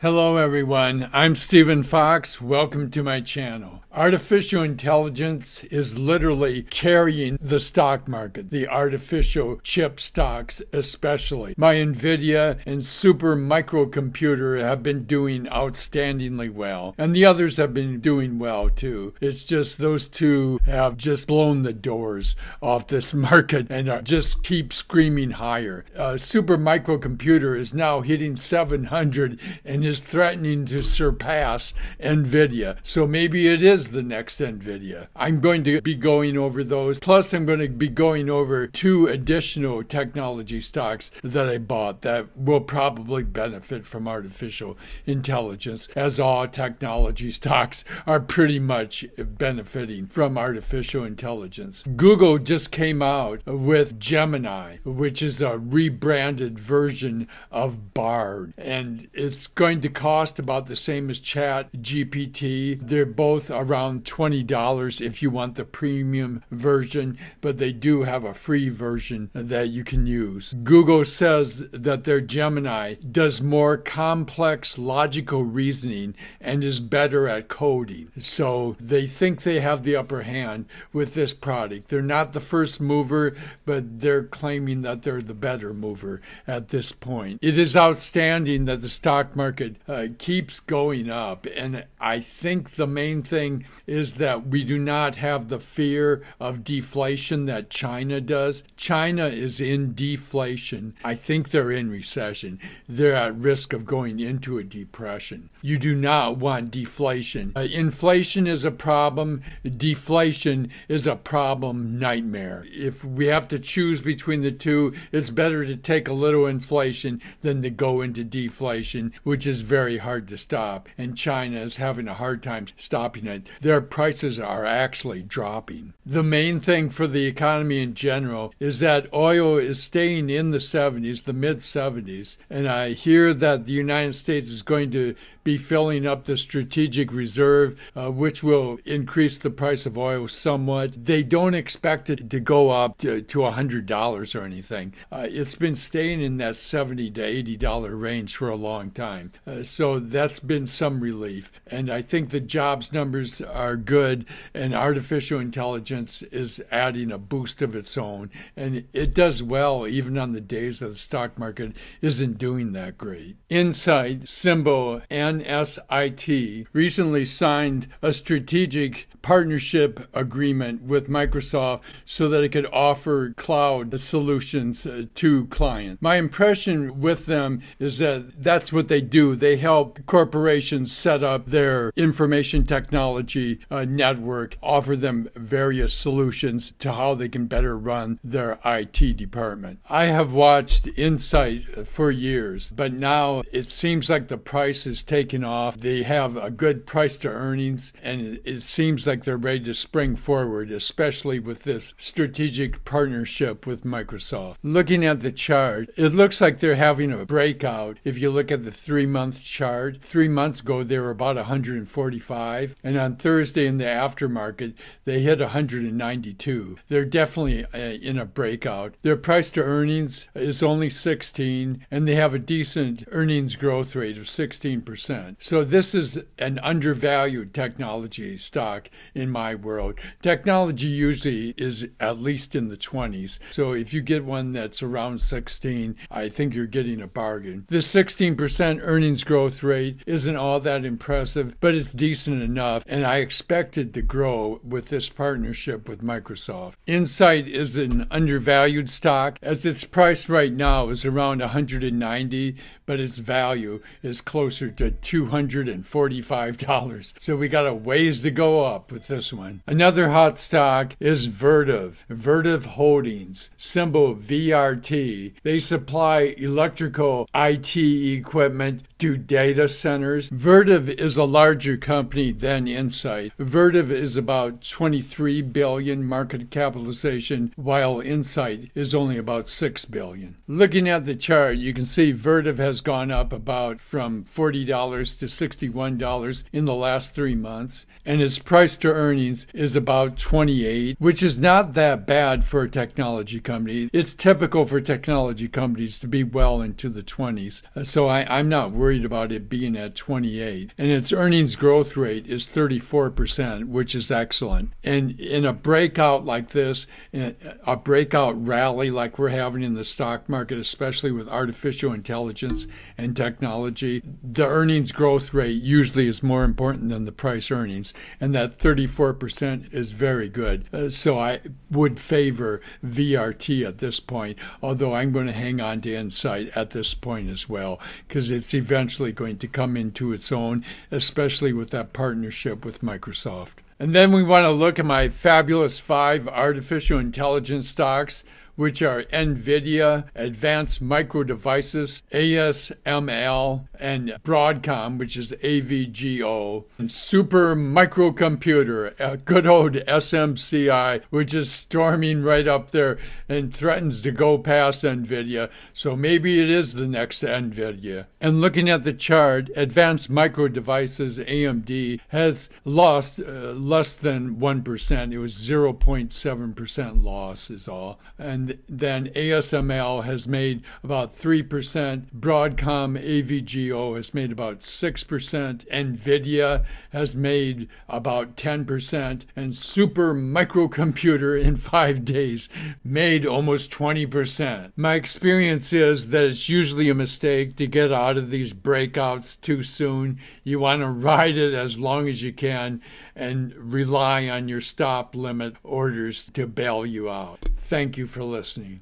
Hello, everyone. I'm Steven Fox. Welcome to my channel. Artificial intelligence is literally carrying the stock market, the artificial chip stocks especially. My NVIDIA and super microcomputer have been doing outstandingly well, and the others have been doing well too. It's just those two have just blown the doors off this market and are just keep screaming higher. Uh, super microcomputer is now hitting 700 and is threatening to surpass NVIDIA. So maybe it is the next NVIDIA. I'm going to be going over those. Plus, I'm going to be going over two additional technology stocks that I bought that will probably benefit from artificial intelligence, as all technology stocks are pretty much benefiting from artificial intelligence. Google just came out with Gemini, which is a rebranded version of Bard, and it's going to cost about the same as Chat GPT. They're both around around $20 if you want the premium version, but they do have a free version that you can use. Google says that their Gemini does more complex logical reasoning and is better at coding. So they think they have the upper hand with this product. They're not the first mover, but they're claiming that they're the better mover at this point. It is outstanding that the stock market uh, keeps going up, and I think the main thing is that we do not have the fear of deflation that China does. China is in deflation. I think they're in recession. They're at risk of going into a depression. You do not want deflation. Uh, inflation is a problem, deflation is a problem nightmare. If we have to choose between the two, it's better to take a little inflation than to go into deflation, which is very hard to stop. And China is having a hard time stopping it their prices are actually dropping. The main thing for the economy in general is that oil is staying in the 70s, the mid 70s, and I hear that the United States is going to be filling up the strategic reserve, uh, which will increase the price of oil somewhat. They don't expect it to go up to, to $100 or anything. Uh, it's been staying in that 70 to $80 range for a long time. Uh, so that's been some relief. And I think the jobs numbers are good, and artificial intelligence is adding a boost of its own. And it does well even on the days that the stock market isn't doing that great. Insight, symbol, NSIT recently signed a strategic partnership agreement with Microsoft so that it could offer cloud solutions uh, to clients. My impression with them is that that's what they do. They help corporations set up their information technology uh, network, offer them various solutions to how they can better run their IT department. I have watched Insight for years, but now it seems like the price is taking taken off. They have a good price to earnings, and it seems like they're ready to spring forward, especially with this strategic partnership with Microsoft. Looking at the chart, it looks like they're having a breakout. If you look at the three month chart, three months ago they were about 145, and on Thursday in the aftermarket they hit 192. They're definitely uh, in a breakout. Their price to earnings is only 16, and they have a decent earnings growth rate of 16%. So this is an undervalued technology stock in my world. Technology usually is at least in the 20s. So if you get one that's around 16, I think you're getting a bargain. The 16% earnings growth rate isn't all that impressive, but it's decent enough, and I expected to grow with this partnership with Microsoft. Insight is an undervalued stock as its price right now is around 190, but its value is closer to $245. So we got a ways to go up with this one. Another hot stock is Vertiv. Vertiv Holdings, symbol VRT. They supply electrical IT equipment to data centers. Vertiv is a larger company than Insight. Vertiv is about 23 billion market capitalization, while Insight is only about 6 billion. Looking at the chart, you can see Vertiv has has gone up about from $40 to $61 in the last three months, and its price to earnings is about 28, which is not that bad for a technology company. It's typical for technology companies to be well into the 20s, uh, so I, am not worried about it being at 28. And its earnings growth rate is 34%, which is excellent. And in a breakout like this, eh, a breakout rally like we're having in the stock market, especially with artificial intelligence and technology, the earnings growth rate usually is more important than the price earnings. And that 34% is very good. Uh, so I would favor VRT at this point, although I'm going to hang on to Insight at this point as well, because it's eventually going to come into its own, especially with that partnership with Microsoft. And then we want to look at my fabulous five artificial intelligence stocks which are NVIDIA, Advanced Micro Devices, ASML, and Broadcom, which is AVGO, and Super Microcomputer, a good old SMCI, which is storming right up there and threatens to go past NVIDIA. So maybe it is the next NVIDIA. And looking at the chart, Advanced Micro Devices, AMD, has lost uh, less than 1%. It was 0.7% loss, is all. And then ASML has made about 3%. Broadcom AVGO has made about 6%. NVIDIA has made about 10%. And Super Microcomputer in five days made almost 20%. My experience is that it's usually a mistake to get out of these breakouts too soon. You want to ride it as long as you can and rely on your stop limit orders to bail you out. Thank you for listening.